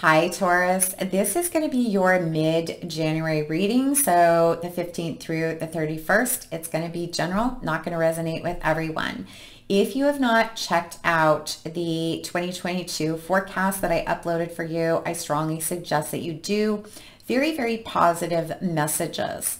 Hi Taurus, this is going to be your mid-January reading, so the 15th through the 31st. It's going to be general, not going to resonate with everyone. If you have not checked out the 2022 forecast that I uploaded for you, I strongly suggest that you do. Very, very positive messages.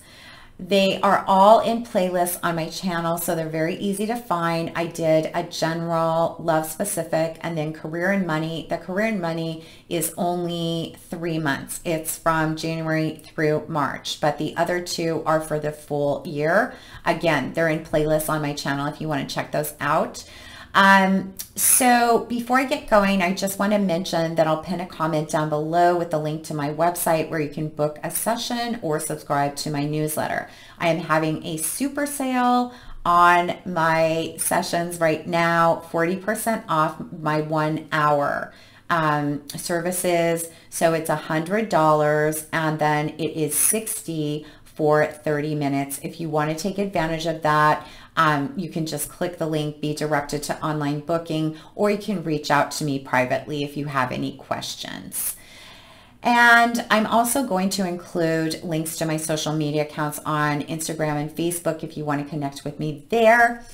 They are all in playlists on my channel, so they're very easy to find. I did a general love specific and then career and money. The career and money is only three months. It's from January through March, but the other two are for the full year. Again, they're in playlists on my channel if you want to check those out. Um, so before I get going, I just want to mention that I'll pin a comment down below with the link to my website where you can book a session or subscribe to my newsletter. I am having a super sale on my sessions right now, 40% off my one hour um, services. So it's a $100 and then it is 60 for 30 minutes. If you want to take advantage of that, um, you can just click the link, be directed to online booking, or you can reach out to me privately if you have any questions. And I'm also going to include links to my social media accounts on Instagram and Facebook if you want to connect with me there.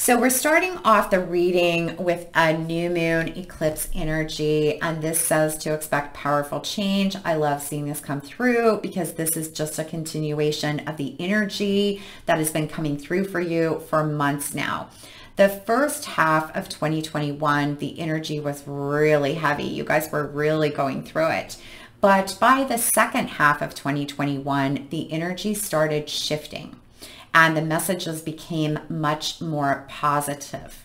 So we're starting off the reading with a new moon eclipse energy, and this says to expect powerful change. I love seeing this come through because this is just a continuation of the energy that has been coming through for you for months now. The first half of 2021, the energy was really heavy. You guys were really going through it. But by the second half of 2021, the energy started shifting and the messages became much more positive.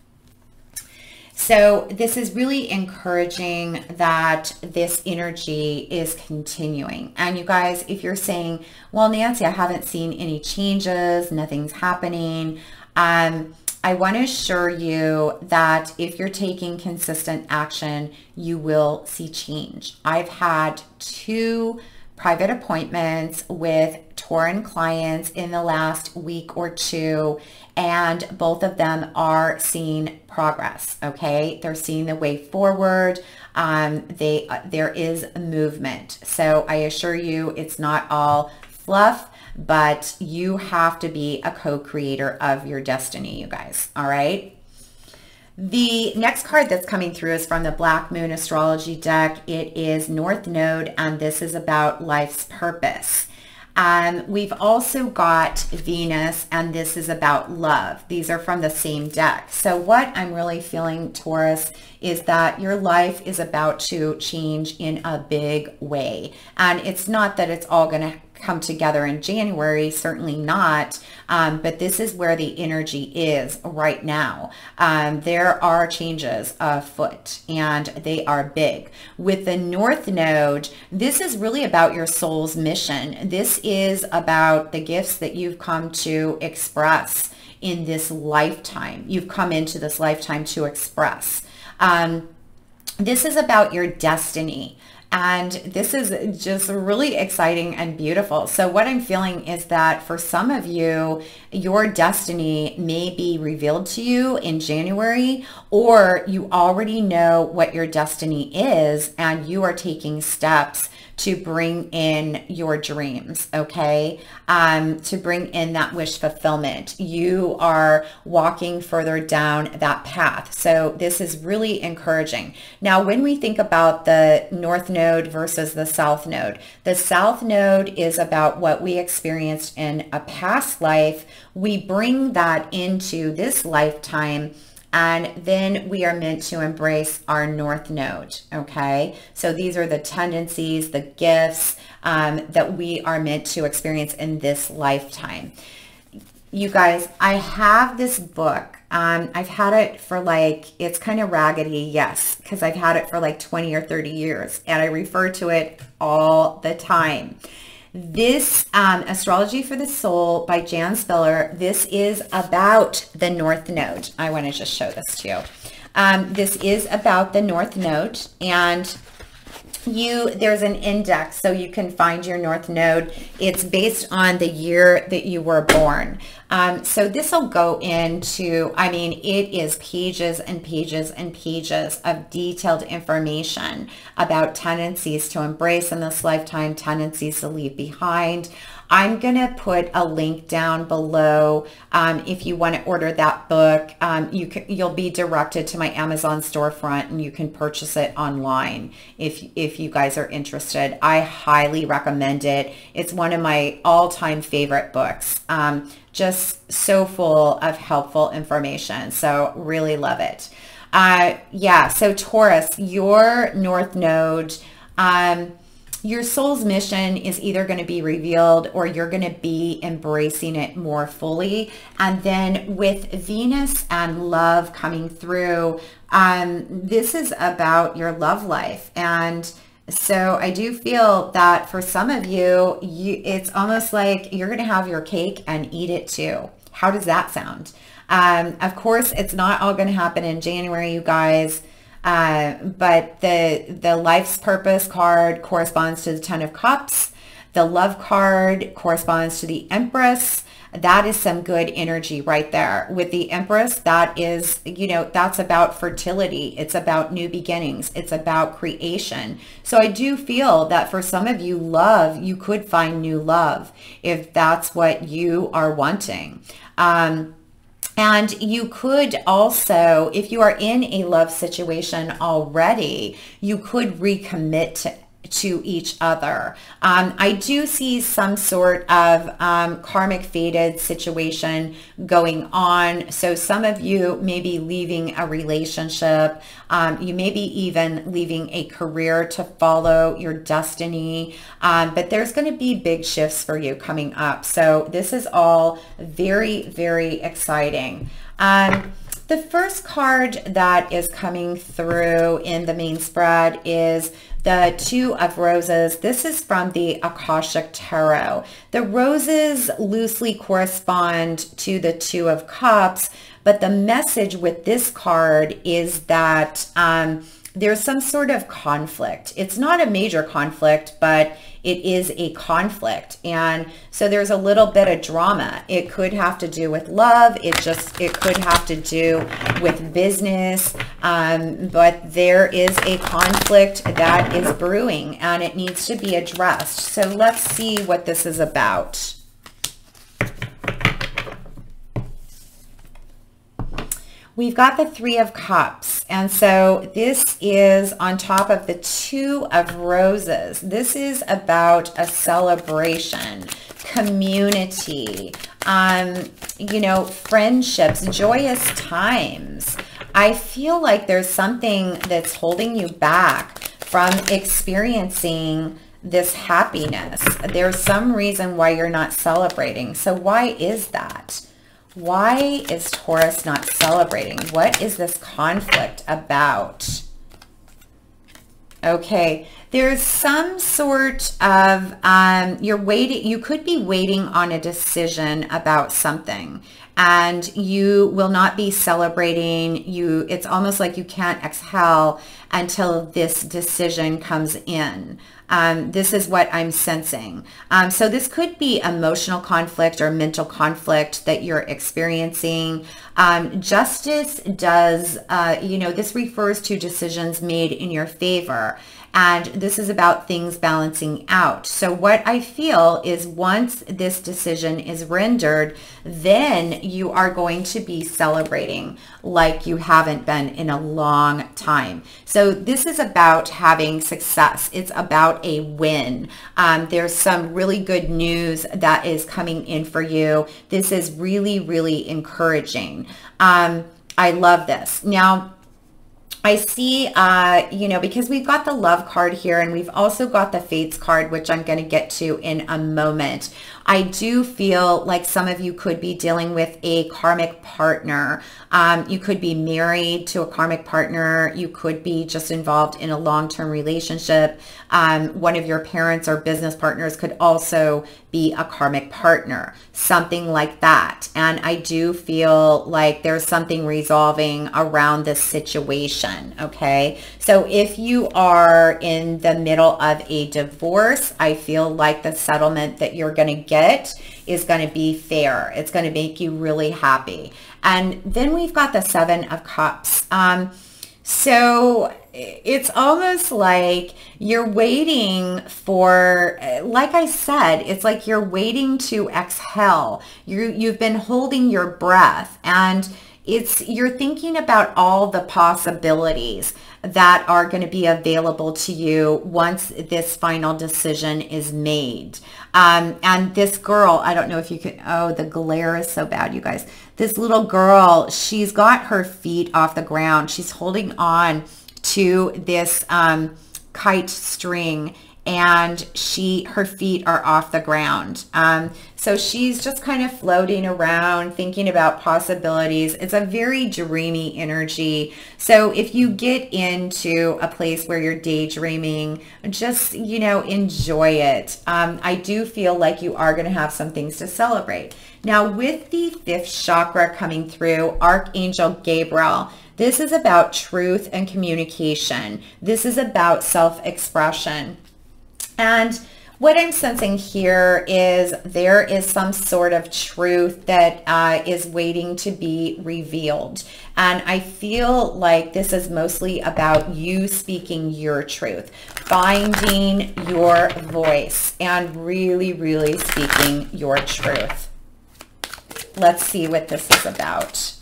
So this is really encouraging that this energy is continuing. And you guys, if you're saying, well, Nancy, I haven't seen any changes, nothing's happening. Um, I want to assure you that if you're taking consistent action, you will see change. I've had two private appointments with Taurean clients in the last week or two, and both of them are seeing progress. Okay, they're seeing the way forward. Um, they uh, there is movement. So I assure you, it's not all fluff, but you have to be a co-creator of your destiny, you guys. All right. The next card that's coming through is from the Black Moon Astrology deck. It is North Node, and this is about life's purpose. Um, we've also got Venus, and this is about love. These are from the same deck. So what I'm really feeling, Taurus, is that your life is about to change in a big way. And it's not that it's all going to come together in January, certainly not. Um, but this is where the energy is right now. Um, there are changes afoot and they are big. With the North Node, this is really about your soul's mission. This is about the gifts that you've come to express in this lifetime. You've come into this lifetime to express. Um, this is about your destiny. And this is just really exciting and beautiful. So what I'm feeling is that for some of you, your destiny may be revealed to you in January, or you already know what your destiny is and you are taking steps to bring in your dreams, okay? Um, to bring in that wish fulfillment. You are walking further down that path. So this is really encouraging. Now, when we think about the North Node versus the South Node, the South Node is about what we experienced in a past life. We bring that into this lifetime and then we are meant to embrace our north node. Okay. So these are the tendencies, the gifts um, that we are meant to experience in this lifetime. You guys, I have this book. Um, I've had it for like, it's kind of raggedy, yes, because I've had it for like 20 or 30 years and I refer to it all the time. This um, Astrology for the Soul by Jan Spiller, this is about the North Node. I want to just show this to you. Um, this is about the North Node and you there's an index so you can find your north node. It's based on the year that you were born. Um, so this will go into i mean it is pages and pages and pages of detailed information about tendencies to embrace in this lifetime tendencies to leave behind I'm going to put a link down below. Um, if you want to order that book, um, you can, you'll be directed to my Amazon storefront and you can purchase it online if, if you guys are interested. I highly recommend it. It's one of my all-time favorite books. Um, just so full of helpful information. So really love it. Uh, yeah, so Taurus, your North Node, um, your soul's mission is either going to be revealed or you're going to be embracing it more fully. And then with Venus and love coming through, um, this is about your love life. And so I do feel that for some of you, you it's almost like you're going to have your cake and eat it too. How does that sound? Um, of course, it's not all going to happen in January, you guys. Uh, but the the life's purpose card corresponds to the Ten of Cups. The love card corresponds to the Empress. That is some good energy right there. With the Empress, that is, you know, that's about fertility. It's about new beginnings. It's about creation. So I do feel that for some of you, love, you could find new love if that's what you are wanting. Um, and you could also, if you are in a love situation already, you could recommit to to each other. Um, I do see some sort of um, karmic fated situation going on. So some of you may be leaving a relationship. Um, you may be even leaving a career to follow your destiny. Um, but there's going to be big shifts for you coming up. So this is all very, very exciting. Um, the first card that is coming through in the main spread is the Two of Roses. This is from the Akashic Tarot. The roses loosely correspond to the Two of Cups, but the message with this card is that um, there's some sort of conflict. It's not a major conflict, but it is a conflict. And so there's a little bit of drama. It could have to do with love. It just, it could have to do with business. Um, but there is a conflict that is brewing and it needs to be addressed. So let's see what this is about. We've got the Three of Cups. And so this is on top of the Two of Roses. This is about a celebration, community, um, you know, friendships, joyous times. I feel like there's something that's holding you back from experiencing this happiness. There's some reason why you're not celebrating. So why is that? Why is Taurus not celebrating? What is this conflict about? Okay, there's some sort of, um, you're waiting, you could be waiting on a decision about something and you will not be celebrating. You, it's almost like you can't exhale until this decision comes in. Um, this is what I'm sensing. Um, so this could be emotional conflict or mental conflict that you're experiencing. Um, justice does, uh, you know, this refers to decisions made in your favor. And this is about things balancing out. So what I feel is once this decision is rendered, then you are going to be celebrating like you haven't been in a long time. So this is about having success. It's about a win. Um, there's some really good news that is coming in for you. This is really, really encouraging. Um, I love this. Now, I see, uh, you know, because we've got the love card here and we've also got the fates card, which I'm going to get to in a moment. I do feel like some of you could be dealing with a karmic partner. Um, you could be married to a karmic partner. You could be just involved in a long-term relationship. Um, one of your parents or business partners could also be a karmic partner, something like that. And I do feel like there's something resolving around this situation. okay? So if you are in the middle of a divorce, I feel like the settlement that you're going to get is going to be fair. It's going to make you really happy. And then we've got the Seven of Cups. Um, so it's almost like you're waiting for, like I said, it's like you're waiting to exhale. You, you've been holding your breath and it's you're thinking about all the possibilities that are going to be available to you once this final decision is made. Um, and this girl, I don't know if you can, oh, the glare is so bad, you guys. This little girl, she's got her feet off the ground. She's holding on to this um, kite string and she her feet are off the ground. Um, so she's just kind of floating around thinking about possibilities. It's a very dreamy energy. So if you get into a place where you're daydreaming just you know enjoy it. Um, i do feel like you are going to have some things to celebrate. Now with the fifth chakra coming through archangel gabriel this is about truth and communication. This is about self-expression. And what I'm sensing here is there is some sort of truth that uh, is waiting to be revealed. And I feel like this is mostly about you speaking your truth, finding your voice and really, really speaking your truth. Let's see what this is about.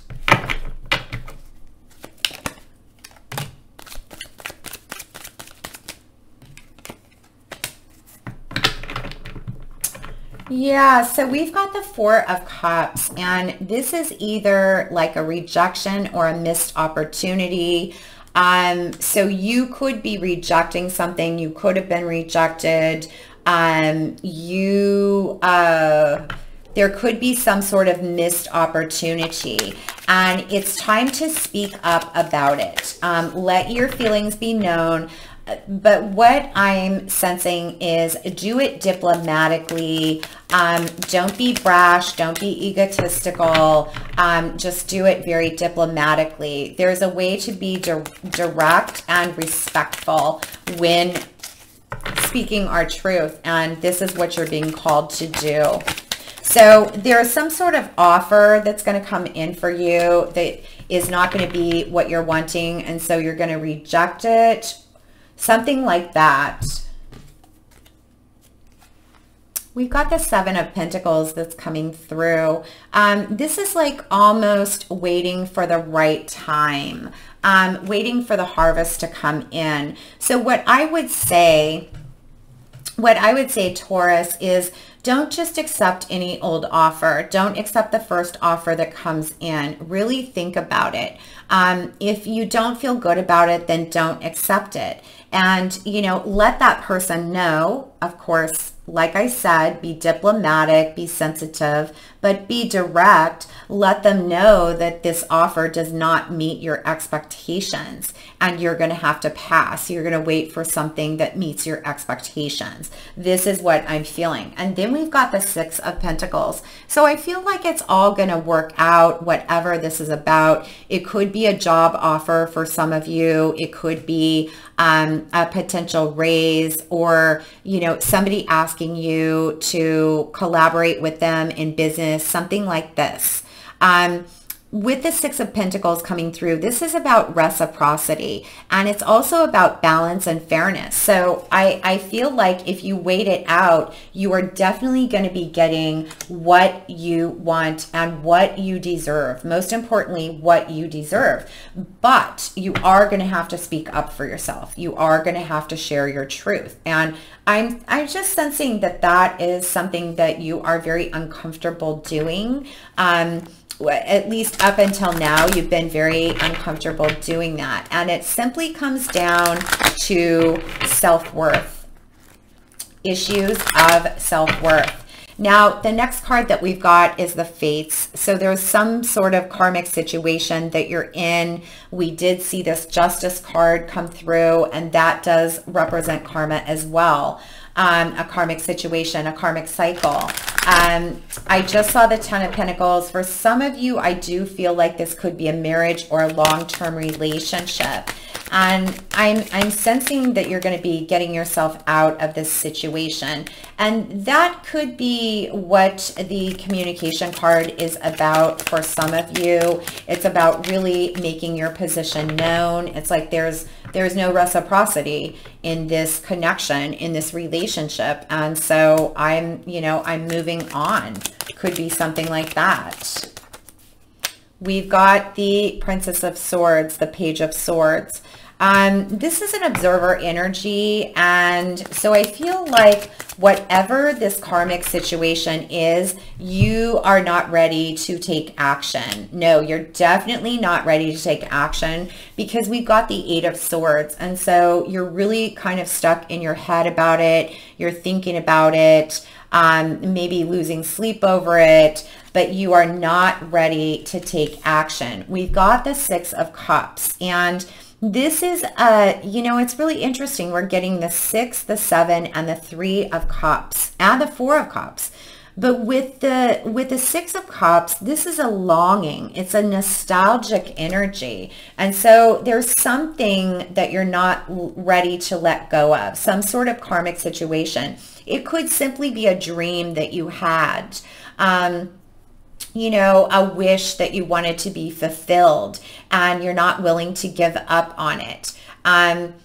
Yeah, so we've got the Four of Cups, and this is either like a rejection or a missed opportunity. Um, so you could be rejecting something. You could have been rejected. Um, you, uh, there could be some sort of missed opportunity and it's time to speak up about it. Um, let your feelings be known but what I'm sensing is do it diplomatically. Um, don't be brash. Don't be egotistical. Um, just do it very diplomatically. There's a way to be di direct and respectful when speaking our truth. And this is what you're being called to do. So there's some sort of offer that's going to come in for you that is not going to be what you're wanting. And so you're going to reject it something like that. We've got the Seven of Pentacles that's coming through. Um, this is like almost waiting for the right time, um, waiting for the harvest to come in. So what I would say, what I would say, Taurus, is don't just accept any old offer. Don't accept the first offer that comes in. Really think about it. Um, if you don't feel good about it, then don't accept it. And, you know, let that person know, of course, like I said, be diplomatic, be sensitive, but be direct. Let them know that this offer does not meet your expectations and you're going to have to pass. You're going to wait for something that meets your expectations. This is what I'm feeling. And then we've got the Six of Pentacles. So I feel like it's all going to work out, whatever this is about. It could be a job offer for some of you. It could be um, a potential raise or, you know, somebody asking you to collaborate with them in business, something like this. Um, with the Six of Pentacles coming through, this is about reciprocity and it's also about balance and fairness. So I, I feel like if you wait it out, you are definitely going to be getting what you want and what you deserve. Most importantly, what you deserve. But you are going to have to speak up for yourself. You are going to have to share your truth. And I'm, I'm just sensing that that is something that you are very uncomfortable doing. Um, at least up until now, you've been very uncomfortable doing that. And it simply comes down to self-worth, issues of self-worth. Now, the next card that we've got is the Fates. So there's some sort of karmic situation that you're in. We did see this Justice card come through, and that does represent karma as well um, a karmic situation, a karmic cycle. Um, I just saw the Ten of Pentacles. For some of you, I do feel like this could be a marriage or a long-term relationship. And I'm, I'm sensing that you're going to be getting yourself out of this situation. And that could be what the communication card is about for some of you. It's about really making your position known. It's like there's there's no reciprocity in this connection, in this relationship. And so I'm, you know, I'm moving on. Could be something like that. We've got the Princess of Swords, the Page of Swords. Um, this is an observer energy. And so I feel like whatever this karmic situation is, you are not ready to take action. No, you're definitely not ready to take action because we've got the Eight of Swords. And so you're really kind of stuck in your head about it. You're thinking about it, um, maybe losing sleep over it, but you are not ready to take action. We've got the Six of Cups and this is, a, you know, it's really interesting. We're getting the six, the seven, and the three of cups, and the four of cups. But with the with the six of cups, this is a longing. It's a nostalgic energy. And so there's something that you're not ready to let go of, some sort of karmic situation. It could simply be a dream that you had. Um, you know, a wish that you wanted to be fulfilled and you're not willing to give up on it. Um,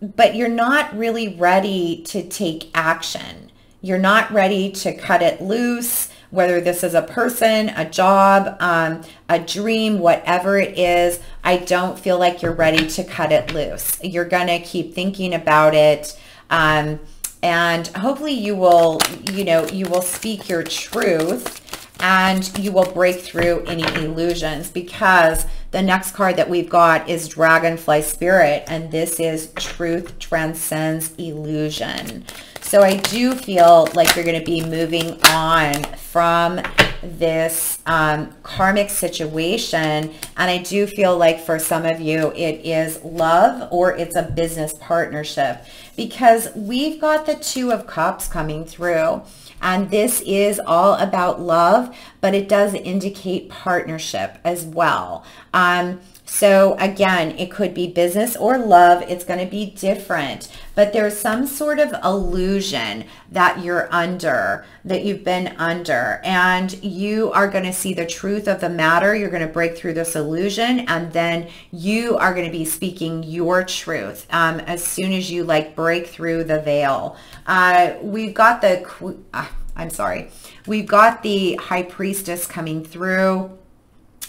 but you're not really ready to take action. You're not ready to cut it loose, whether this is a person, a job, um, a dream, whatever it is. I don't feel like you're ready to cut it loose. You're going to keep thinking about it. Um, and hopefully you will, you know, you will speak your truth and you will break through any illusions because the next card that we've got is Dragonfly Spirit and this is Truth Transcends Illusion. So I do feel like you're going to be moving on from this um, karmic situation. And I do feel like for some of you, it is love or it's a business partnership because we've got the two of cups coming through. And this is all about love, but it does indicate partnership as well. Um, so again, it could be business or love. It's going to be different, but there's some sort of illusion that you're under, that you've been under, and you are going to see the truth of the matter. You're going to break through this illusion, and then you are going to be speaking your truth um, as soon as you like break through the veil. Uh, we've got the, uh, I'm sorry, we've got the high priestess coming through.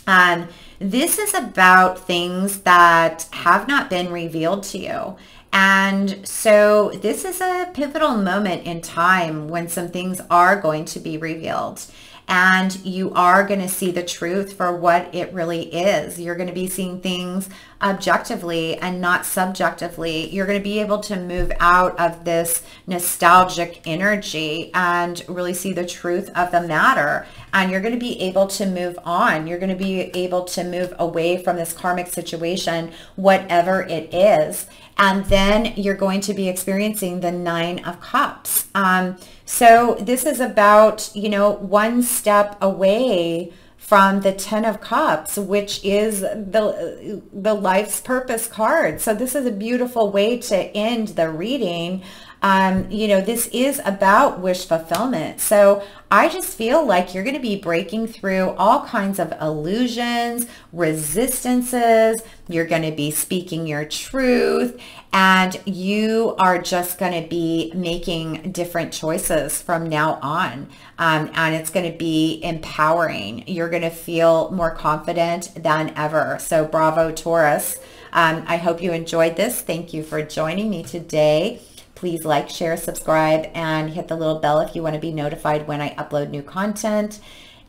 Um, this is about things that have not been revealed to you. And so this is a pivotal moment in time when some things are going to be revealed and you are going to see the truth for what it really is. You're going to be seeing things objectively and not subjectively. You're going to be able to move out of this nostalgic energy and really see the truth of the matter. And you're going to be able to move on. You're going to be able to move away from this karmic situation, whatever it is. And then you're going to be experiencing the nine of cups. Um, so this is about, you know, one step away from the 10 of cups which is the the life's purpose card so this is a beautiful way to end the reading um, you know, this is about wish fulfillment. So I just feel like you're going to be breaking through all kinds of illusions, resistances. You're going to be speaking your truth and you are just going to be making different choices from now on. Um, and it's going to be empowering. You're going to feel more confident than ever. So bravo, Taurus. Um, I hope you enjoyed this. Thank you for joining me today. Please like, share, subscribe, and hit the little bell if you want to be notified when I upload new content.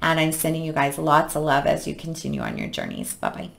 And I'm sending you guys lots of love as you continue on your journeys. Bye-bye.